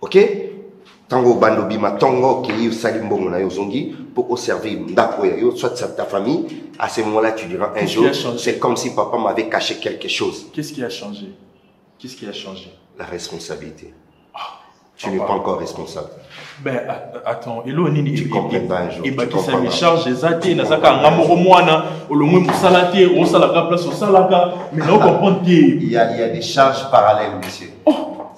ok ntango obanda obima ntongo okei osali mbongo na yo ozongi mpo oservir ndako ya yo soit ça ta famille à ce moment là tu diras un jour c'est comme si papa m'avait caché quelque chose qu'est-ce qui a changé qu'est-ce qui a changé la responsabilité ah, tu n'es pas encore responsable ben attends elo nini tu comprends pas un jour ebakisa mi charge eza te nazaka nga moko mwana olongwe mosala te osalaka place osalaka mais na ocomprendre te il y a des charges parallèles monsieur oh.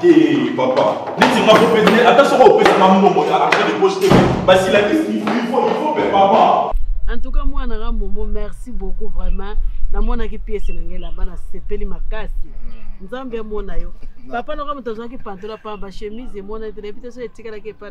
te papa neti nga kopesine ata soko opesaka mbongo ya argent de poche te basilakisi ifo ifo mpe papa en tout cas mwana nga momo merci beaucoup vraiment namonaki piese na ngai laba nasepeli makasi nzambe amona yo papa noko moto azwaki pantola pamba chemise emonani te nayebi te so etikalaki epa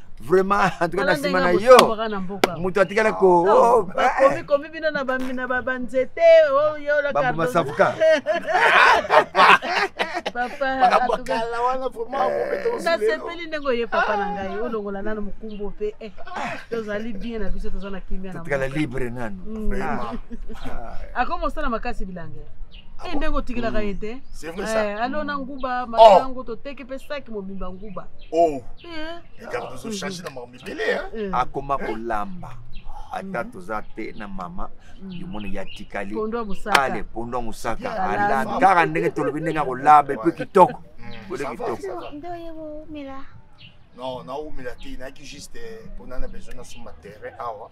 vraiment en tout cas na nsima na yo moto atikala kokomi bino na banzete oyobasavuka nasepeli ndenge oye papa na ngai olongola nano mokumbu mpe eh, tozali bien na biso toza na kimia natikala libre nano mm. ah. akoma osala makasi bilanga ah eh, ndenge otikelaka ye te eh, alona nguba oh. masango toteki mpe saki mobimba nguba oh. likambo tozochange na makambo ebele eh. akoma kolamba ata mhm. toza te na mama mhm. yomoni ye atikali ale pondo ya mosaka alambi kaka ndenge tolobi ndenge akolamba epe kitoko bode mm. kitoko non naumela te nayaki juste mpona eh, na besoin nasomba terrain awa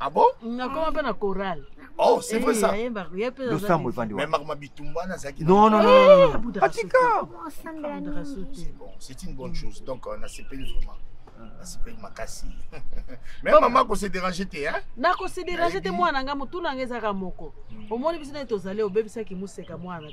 Ah bon Nakoma mpe na chorale. Oh, c'est vrai ça. Eh, Losambo evandi wana. Même Arma Bitumba nazaki. Non non non. Eh, Atika. C'est bon, c'est une bonne chose. Donc on a sepeli vraiment. nasepeli makasi me mama kose dérange te nakose dérange te mwana nga motuna nga ezaka moko hmm. omoni biso nai tozali obebisaki moseka mwana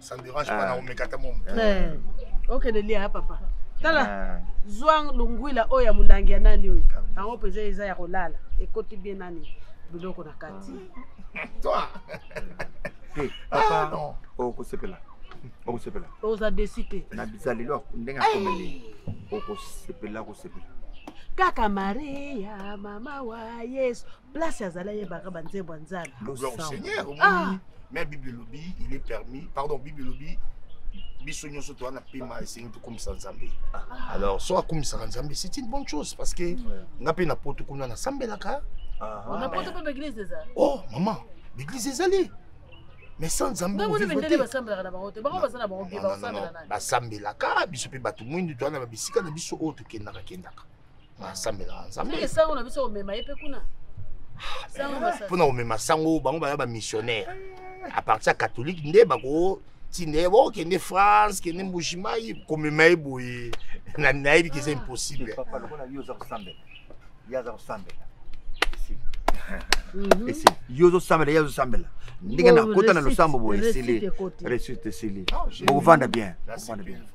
ça ne dérange pas ah. na omeka ta mom eh, ok de lia papa tala ah. zwa longwila oyo ya molangi ya nani oyo yango mpenza eza ya kolala ekoti bien nani biloko na kati toi eh, papa ah, okosepela okosepela oza desi te na bizalelo ndenge akomeli okosepela kosepela kaka maria mama wa yesu place azali ayebaka banzembo ya nzambe gloire au seigneur omoni ah. mais bible elobi il est permis pardon bible elobi biso nyonso toza na pema esengi tokumisa nzambe ah. alors so akumisaka nzambe c'est une bonne chose parce que nga mpe na poto kuna nasambelaka ah. oh maman l'église ezali mais sans nzambe basambelaka biso mpe bato mwindu toza na babisika na biso oyo tokendaka kendaka nasambelaka nzambe sango na biso komema ye mpe kuna mpo na komema sango bango baza bamissionnaire à partir ya catholique nde bakotinda ye bokende france kende mbushimai komema ye boye nayebi keza impossible mhm. yo ozosambela ye azosambela ndenge nakota na losambo boye esili resite esili bokovanda bien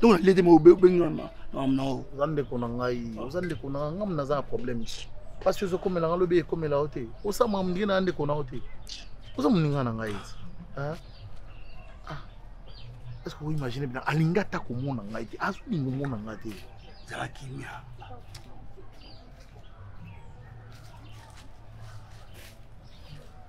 donc nalete mobengi nao oza ndeko na ngai oza ndeko na ngai ngam naza na problème mpasi ozokomela ngai lobi ekomela yo te osama mondenge na ya ndeko na yo te oza moninga na ngai ete ah. est-ce que oimagine bina alingi ata komona ngai te azolinga omona ngai te zala kimia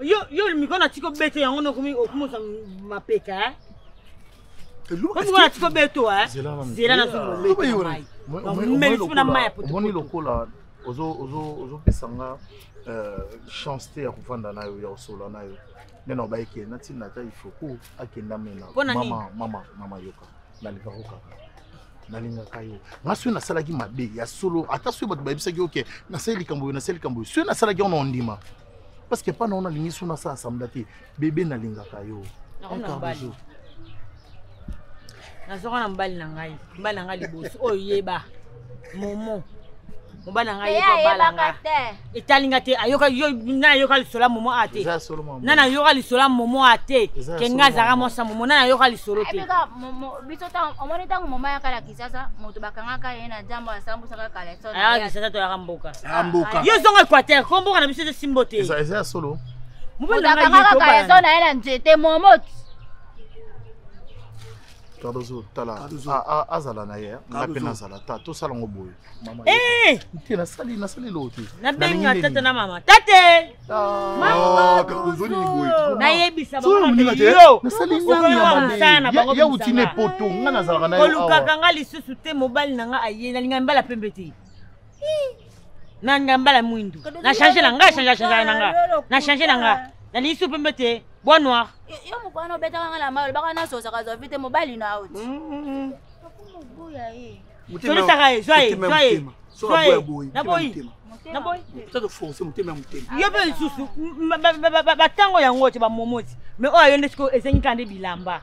yo yo mikolo na tiko bete yango no komi okumisa mapeka eh omi na tiko beto eh zela na zo mais tu na maya poto moni lokola ozo ozo ozo pesanga euh, chance te ya kofanda nayo ya osola nayo nena obayeke natina ata ifoku akenda mena mama mama mama yoka nalingaka kaka nalingaka yo nga soki nasalaki mabe ya solo ata soki bato bayebisaki yo ke nasali likambo oyo nasali likambo oyo soki nasalaki yango na ondima parce que epa na yo nalingi soki nasala sambla te bebe nalingaka yo nazwaka na mobali na ngai mobali na ngai liboso oyo yeba momo mobali na ngai yekobalanga etali nga te ayoka yo na ayoka lisolo ya momo a te na nayoka lisolo ya momo a te ke nga azalaka mwasi ya momo na nayoka lisolo te biso omoni ntango momo ayaka na kisasa moto bakangaka ye na jambo asambusaka kalaayaka kisasa toyaka mboka yo zonga equateur ko mboka na biso ezosimbo te mobali na ngai yekobala na ye na nzete momoti Cardozo tala azala na ye nga mpe nazala ta tosala ngo boye eh! te nasali nasali eloko te nabenga tata na mama tate ah, nayebisayauti na epoto nga nazalaka naolukaka nga lisusu te mobali na nga aye nalingami bala pembe te na ndambala mwindu na change na nga change change na nga na change na nga na lisu pembe te bois noir yo mokwana obetaka nga na mayo olobaka nasosaka zwa vite mobali na yo tolisaka ye zwa ye zwa ye zwa ye naboyi yo mpe lisusu batango yango te bamomoti mais oyo ayo nde sikoyo ezangi kaka nde bilamba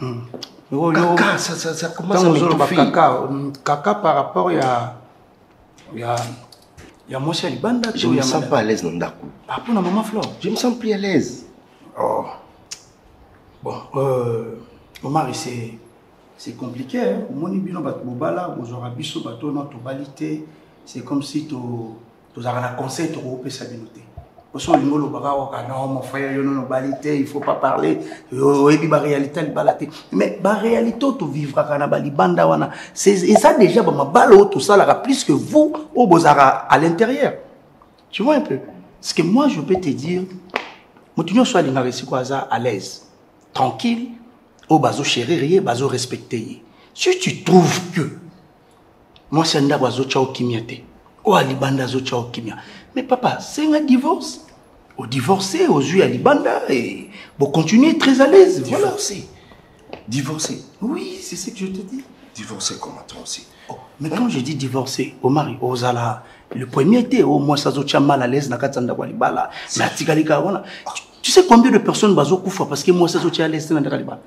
Hmm. Oh, kaka, ça, ça, ça commence à m'étouffer. Kaka, hmm, kaka par rapport ya ya ya mwasi ya libanda je me sens pas à l'aise na ndako ah, mpo na maman flore je me sens plus à l'aise oh. bon euh, omari c'est c'est compliqué omoni bino bato bobala bozwaka biso bato wana tobali te c'est comme si to tozalaka na conseil tokopesa bino te oso olingi olobaka oka non mon frère yo nono obali te il faut pas parler oyebi baréalité ya libala te mais baréalité oyo tovivraka na balibanda wana eza déjà bamabala oyo tosalaka plus que vous oyo bozalaka à l'intérieur tu vois un peu ce que moi je peux te dire moto nyonso alingaka esiko aza à l'aise tranquille oyo bazochérir ye bazorespecte ye si tu trouves que mwasi ya ndako azotya o kimia te oyo alibanda azotya o kimia me papa senga divorce odivorce ozwi ya libanda e bocontinue très à l'aise voilà aussi divorce oui c'est ce que je te dis divorce comment toi aussi oh, mais quand je dis divorce omari ozala le premier te oyo mwasi azotya mal à l'aise na kati ya ndako ya libala me atikali kaka wana tu sais combien de personnes bazokufa parce que mwasi azotya à l'aise te na ndako ya libala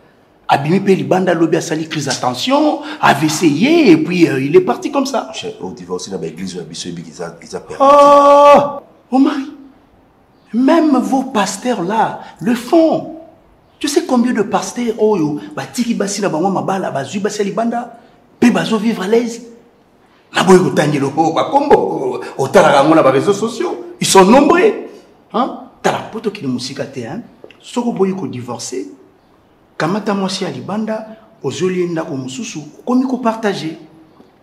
abimi mpe libanda lobi asali crise attention avc ye et puis euh, il est parti comme ça odivorce na baeglise na biso ebiki eza permiti ah! omari oh Même vos pasteurs là le font. Tu sais combien de pasteurs oyo batiki basi na bango mabala bazui basi ya libanda mpe bazo vivre à l'aise naboyi kotangela oyo bakombo otalaka yango na bareseau sociaux ils sont nombreux hein? tala mpo tokende mosika te hein? soki oboyi kodivorce kamata mwasi ya libanda ozweli ye ndako mosusu okomi kopartage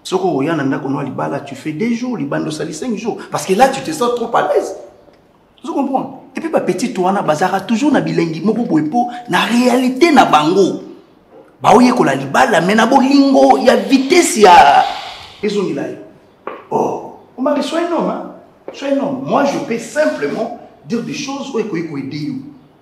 soki oya na ndako noa libala tu fais deux jours libanda osali cinq jours parce que là tu te sens trop à l'aise ozo comprendre epuis bapetite wana bazalaka toujours na bilengi moko boye mpo na réalité na bango baoyekola libala me na bolingo ya vitesse ya ezongela ye oh omari sois un homme hein? sois un homme moi je peux simplement dire des choses oyo ekoki koede yo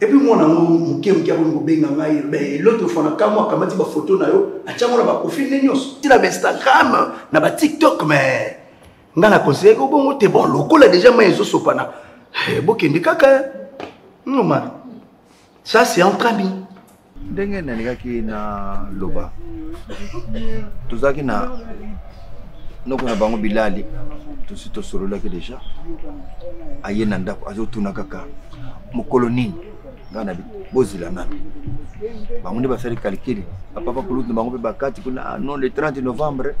epuis mwana yango moke moke akomi kobenga ngai eh, l'autre fois na kamwa akamati bafoto na yo atyango na baprofil ne nyonso ti na bainstagram na batiktok mais ngai na conseille ko bongo te bon lokola déjà mai ezosopana eh, bokende kaka eh. nomana ça c'est entre ami ndenge nalingaki naloba tozalaki na noko na bango bilali tosi tosololaki deja aye na ndako azotuna kaka mokolo nini ngai na bozila nano bango nde basali calcule bapapa kulutu na bango mpe bakati kuna ah, non le 30 novembre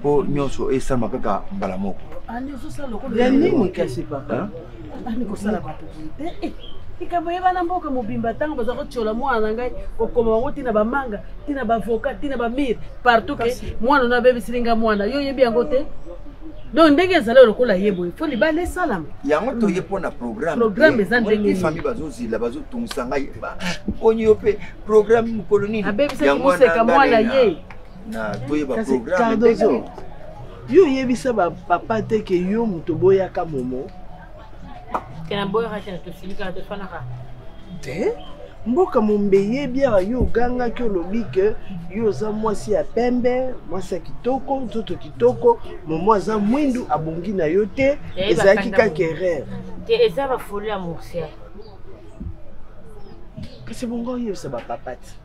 mpo nyonso esalama kaka mbala moko bandi kosala bato boye te eh, likambo eyebana mboka mobimba ntango baza kotyola mwana na ngai kokoma bango ntina bamanga ntina bavoka ntina bamire partout ke mwana ono abebisili ngai mwana yo oyebi yango te donc ndenge ezali lokola ye boye fo libala esalama yango toye mpo na programmeprogramme eza ndengefami bazozila bazotungisa ngai boni yo mpe programme mokolo nini abebisaki moseka mwana ye na toyeba programme ndenge yo oyebisa bapapa te ke yo moto boyaka momo te mboka mombe eyebi awa yo ogangaki olobi ke yo oza mwasi ya pembe mwasi ya kitoko nzoto kitoko momo aza mwindu abongi na yo te eh, ezalaki kaka erreur te eza bafoli ya morcial kasi bongo oyebisa bapapa te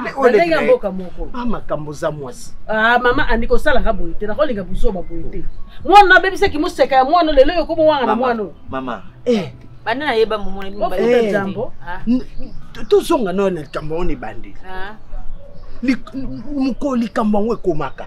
Ah, bandenge ya mboka moko ah, makambo oza mwasi ah, mama andi kosalaka boye te nakolinga buzoba boye te mwana abebisaki moseka ya mwana lelo oyo okoma wanga na mwana mama eh. banda nayeba momonijambo eh. tozonga nayo na likambo wana ebandi mokolo likambo yango ekomaka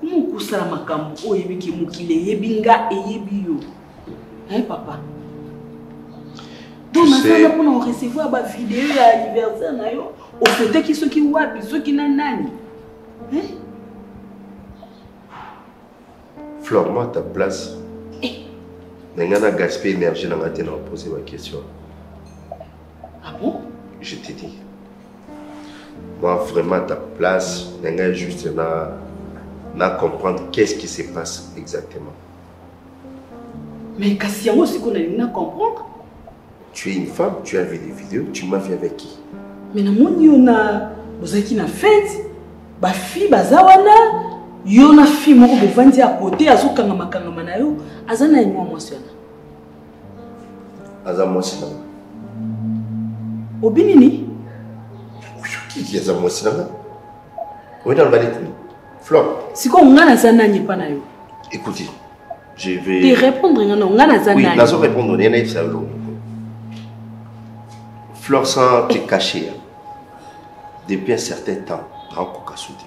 Comment okosala makambo oyo oyebi ke mokili eyebi nga eyebi yo hein papa donc nasala mpona orecevoir bavideo ya anniversaire na yo ofetaki soki wapi soki na nani hein? florma ta place eh. na ngai na gaspille énergie na ngai te na opose baquestion ah bon je te dis Moi, vraiment, ta place, je juste na, na comprendre qu'est-ce qui se passe exactement. Mais kasi yango siko na na comprendre. Tu es une femme, tu as vu des vidéos, tu m'as vu avec qui Mais na moni on a bozaki na fête, ba fille baza wana, yo na fille moko bovandi à côté azokanga makanga na yo, aza na moi moi wana. aza mwasi na nga obi nini oyokiki aza mwasi na nga oyebi naloba neti nini flor sikoyo ngai naza nani epa na yo écoute je vais te répondre nga no ngai naza nani nazo répondre naye nayebisa yo longo flor sans te cacher depuis un certain temps nakokoka soute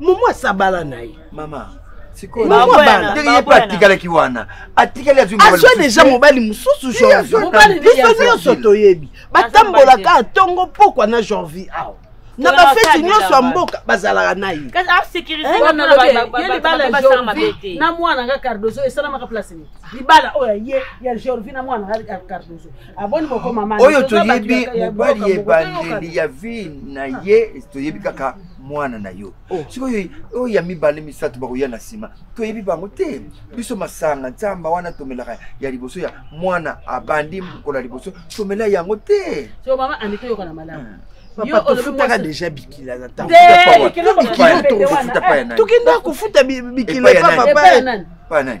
momo asabala na ye mama ndenge ye mpe atikalaki wana atikali azwi deja mobali mosusu biso nyonso toyebi batambolaka ntongo pokwa na janvier awa na bafeti nyonso ya mboka bazalaka na ye na mwana nga cardozo esalamaka place nini libala oyo ye ya jorvi na mwana nga cardozo aboni ah, boko mama oyo toyebi mobali ya ebandeli ya vie na ah. ye toyebi kaka mwana na yo oh. sikoyo oyo ya mibale misato bakoya na nsima toyebi bango te biso masanga nzamba wana tomelaka ya liboso ya mwana abandi mokolo ya liboso tomela yango te so mama andi toyoka na malamu hmm. papa tofutaka deja bikila na ntangotokinda kofuta bikila epa papa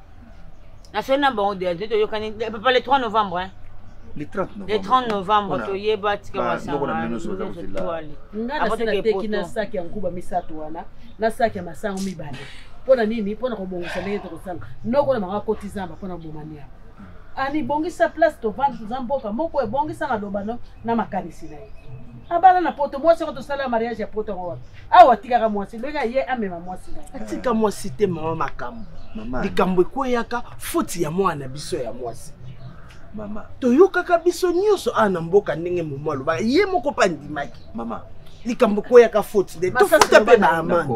nasoli na bango deja nde toyokani eh, papa le 3 novembre hein? le 30 novembre, le 30 novembre toyeba tika wasangaatwali nga nase nateki na saki ya nkuba misato wana na saki ya masango mibale mpo na nini mpo na kobongisa ndenge tokosala noko na bango akoti zamba mpo na kobomani yango anibongisa place tovandi toza mboka moko ebongisa malobano na makanisi na ye abala na poto mwasi yango tosala mariage ya poto yango wapi awa atikaka mwasi ndenge aye amema mwasi atika mwasi te mama makambo likambo ekweyaka foti ya mwana na biso ya mwasi mama toyokaka biso nyonso awa na mboka ndenge momo alobaka ye moko mpe andimaki mama likambo koyaka foti nde tofuta mpe baamande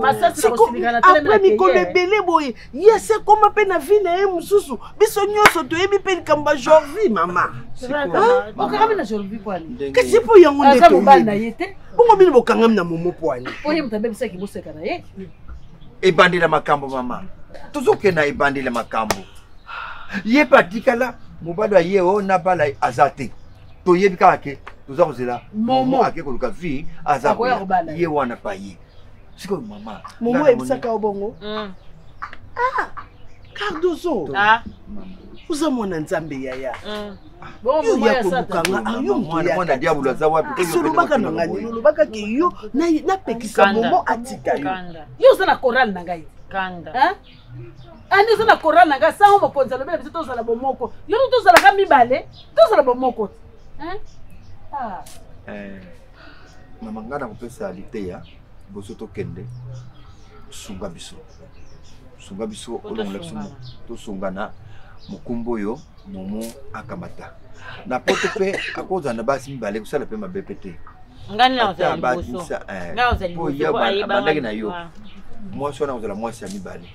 apres mikolo ebele boye ye asi akoma mpe na vi na ye mosusu biso nyonso toyebi mpe likambo ya jorvi mama okangami na jorvi pwani kasi mpo yango nde mobali na ye te bongo bino bokangami na momo pwani mpo ye moto abebisaki boseka na ye ebandela makambo mama tozokende na ebandela makambo ye mpe atikala mobali aye o oh, nabala aza te toyebi kaka ke toza kozela momo ake koluka vi aza ye wana paye sikoyo mama momo oyebisaka yo bongo mm. ah, cardozo ah. oza mwana nzambe yaya mm. yo ya kolukanga ayo motoyasolobaka na ngai nini olobaka ke yo napekisa momo atika yo yo oza na korale na ngai ani eza na coran na ngai sango mokonzi alobela biso tozala bomoko yono tozalaka mibale tozala bomoko ah. eh, mama ngai nakopesa liteya boso tokende sunga biso sunga biso olongola biso tosungana mokumba oyo momo akamata na poto mpe akozala na basi mibale kosala mpe mabe mpe te abandaki na yo mwasi wana kozala mwasi ya mibale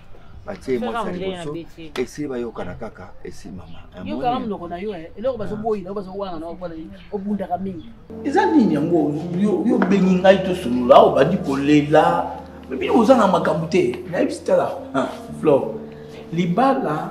batie mwasi ya liboso esili bayokana kaka esili mama eza nini yango yo obengi ngai tosolola obandi kolela bino oza na makambo te nayebisi tala flore libala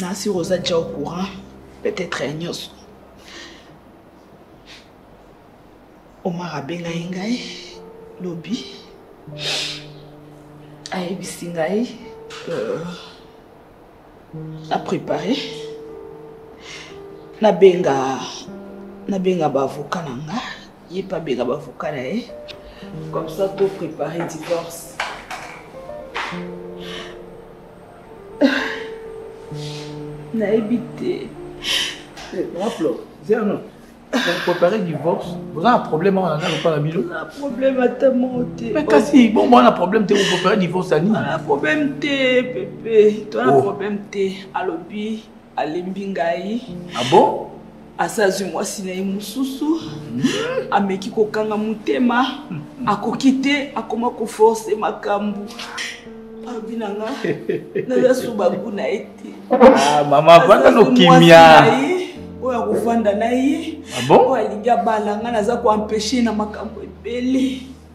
Na si oza déjà au courant peut-être ya nyonso. Omar abengaki ngai lobi ayebisi ngai euh, na prépare nabenga nabenga baavoka na nga ye mpe abenga baavoka na ye comme ça to prépare divorce nayebi te eh, raplo zerno prépare divorce oza na problème awa nanga lopala bino problème ata moko te mais kasi bongo wana problème te oprépare divorce ya nini problème te pepe toana oh. problème te alobi alembi ngai ah bon asi azwi mwasi na ye mosusu hmm. ameki kokanga motema hmm. akoki te akoma koforce makambo abi na nga naza subagu na ye te ah, mama vanda nokimia oyo akofanda na ye ah oyo alingi abala ngai naza koampeshe na makambo ebele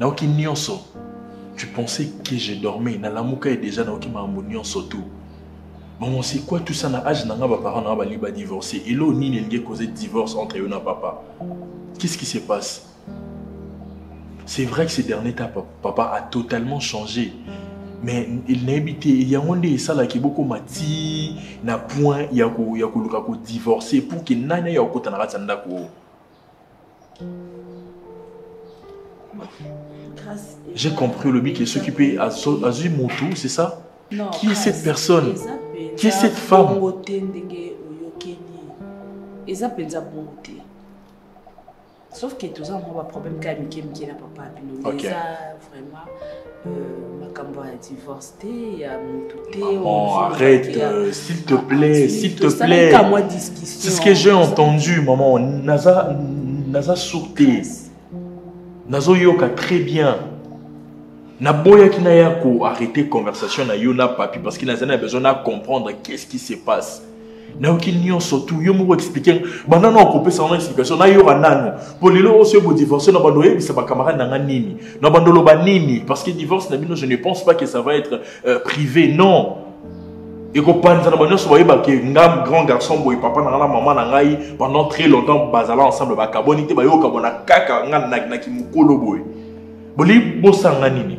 nayoki nyonso tu pensais que je dormais nalamuka ye déjà nayoki makambo nyonso tout maman c'est quoi tout ça na age na nga baparent na nga balingi badivorce elo nini elingi ekoze divorce entre yo na papa qu'est-ce qui se passe c'est vrai que ces derniers temps papa a totalement changé mais nayebi te yango nde esalaki bokoma ti na point ya koluka kodivorce pour ke nani aya kokota na kati ya ndako oyo J'ai compris le but ce qui peut azui moto, c'est ça non, Qui est cette personne Qui est cette femme eza mpenza bongo te sauf que toza mwa baproblème kaka mike mike na papa bino eza vraiment euh, makambo ya divorce te ya motu te maman arrête euh, s'il te plaît s'il te plaît c'est ce que j'ai entendu maman naza naza sour te nazoyoka très bien naboyaki naya ko arrêter conversation na yo na papi parce que nazali na besoin na comprendre qu'est ce qui se passe nayoki nyonso tu yo moko explike banda na okopesa wana explication nayoka nanu mpo lelo oyo soki bodivorce na bando oyebisa bacamarade na nga nini na bando oloba nini parce que divorce na bino je ne pense pas que ça va être euh, privé non ekopanza na banyonso bayeba ke nga grand garçon boye papa na nga na mama na ngai pendant très longtemps bazala ensemble bakaboni te bayoka bona kaka nga na kimokolo boye bolingi bosanga nini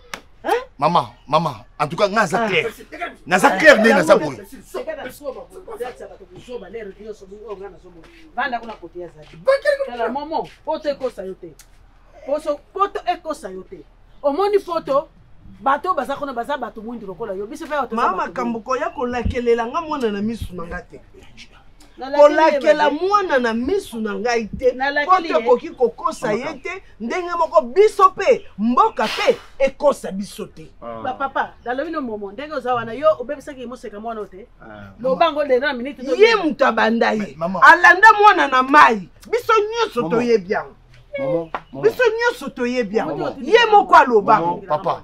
mama mama en tout cas nga aza ah. clair naza ah. clair nde naza boye poto ekosa yo te poto ekosa yo te omoni poto bato oyo baza kuna baza bato mwindu lokola yo biso mpe makambo koya kolakelela nga mwana na misu na nga te kolakela mwana na misu na ngai te po tokoki kokosa ye te ndenge moko biso mpe mboka mpe ekosa biso te ah. bapapa nalobi no momo ndenge oza wana yo obebisaki moseka mwana oyo te ah. lobango lelo na minute ye moto abanda ye alanda mwana na mai biso nyonso toyebi yango biso nyonso toyebi yango ye moko aloba papa